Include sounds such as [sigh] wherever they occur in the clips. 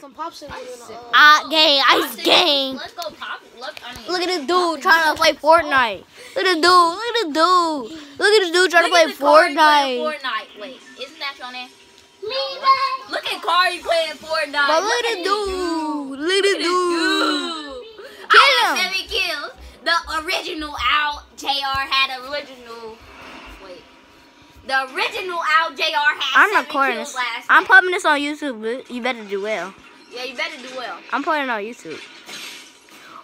Some popsicles. in, uh, gang, ice gang. Let's go pop. Look, I mean, Look at this dude trying to play Fortnite. Look at this dude. Look at this dude. Look at this dude trying to play at the Kari playing Fortnite. Fortnite. Wait, isn't that your name? Look at Kari playing Fortnite. But look at this dude. Look at this dude. Kill I him. seven kills. The original Al JR had original. The original Al JR had I'm recording this. last I'm putting this on YouTube. You better do well. Yeah, you better do well. I'm putting it on YouTube.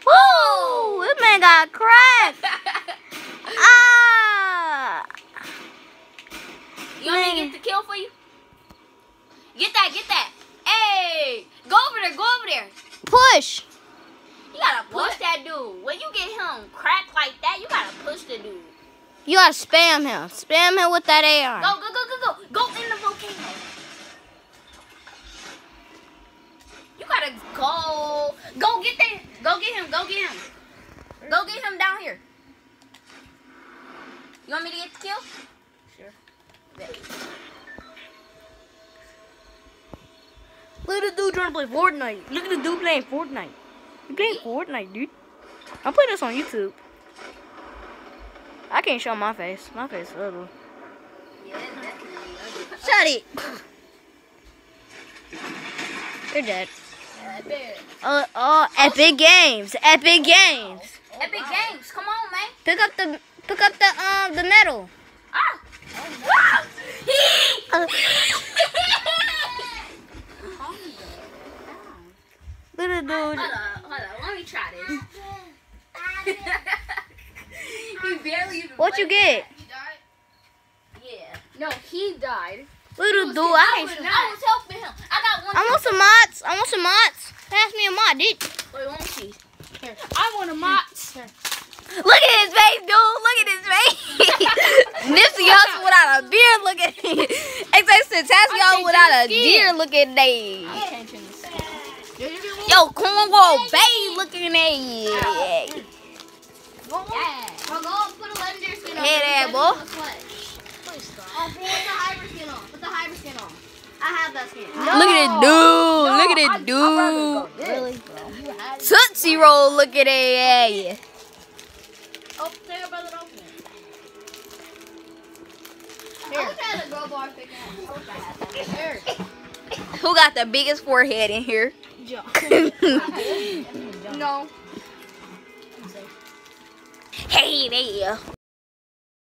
Woo! This man got cracked. [laughs] Ah! You want me to get the kill for you? Get that, get that. Hey, go over there, go over there. Push. You gotta push that dude. When you get him cracked like that, you gotta push the dude. You gotta spam him. Spam him with that AR. Go, go, go, go, go. Go in the volcano. You gotta go. Go get that. Go get him. Go get him. Go get him down here. You want me to get the kill? Sure. Look at the dude trying to play Fortnite. Look at the dude playing Fortnite. You playing Fortnite, dude. I'm putting this on YouTube. I can't show my face. My face is ugly. Yeah, definitely. Shut it. You're dead. Oh, oh, Epic Games. Epic Games. Epic Games. Come on, man. Pick up the pick up the um the medal. Ah. Uh, Look at Hold on, hold on. Let me try this. [laughs] he barely even What you played get? that. Yeah. no, he died. Little at dude. I I can't was. I was helping him. I got one. I want some mods. I want some mods. Pass me a mod, dude. Wait, let me see. I want a mot. Look at his face, dude. Look at his face. [laughs] Nipsey Hussle without a beard. Look at him. XX Tentacion without a beard. Look at that. Yo, Cornwall Bay looking at you. Yeah. Well, go put a legendary skin on. Hey there, boy. put the flesh. Oh, put the hyper skin on. Put the hyper skin on. I have that skin. Look at this dude. Look at this dude. Really? Tootsie Roll. Look at that. Oh, take your brother open it. I wish I had a grow bar pick I wish I had that. Here. Who got the biggest forehead in here? [laughs] [laughs] No. Hey there.